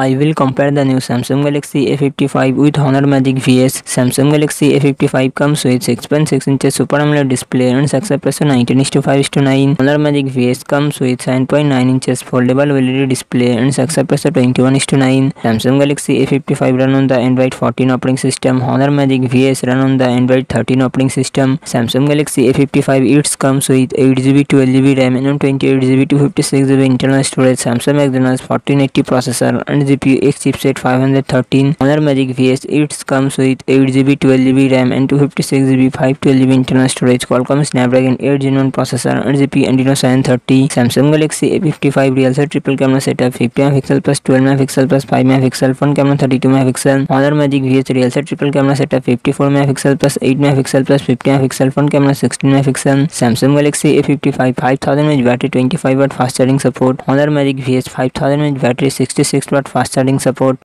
I will compare the new Samsung Galaxy A55 with Honor Magic VS. Samsung Galaxy A55 comes with 6.6 inches Super AMOLED display and success ratio 19:5:9. Honor Magic VS comes with 7.9 inches foldable LED display and success ratio 21:9. Samsung Galaxy A55 run on the Android 14 operating system. Honor Magic VS run on the Android 13 operating system. Samsung Galaxy A55 it comes with 8GB 12GB RAM and 28GB 256GB internal storage. Samsung Exynos 1480 processor and GPU X chipset 513 Honor Magic VS it comes with 8GB 12GB RAM and 256GB 512GB internal storage Qualcomm Snapdragon 8 Gen 1 processor and GPU Adreno 730 Samsung Galaxy A55 real set triple camera setup 50 MP plus 12 MP plus 5 MP front camera 32 MP Honor Magic VS real set triple camera setup 54 MP plus 8 MP plus 50 MP front camera 16 MP Samsung Galaxy A55 5000 mAh battery 25 watt fast charging support Honor Magic VS 5000 mAh battery 66 watt fast charging support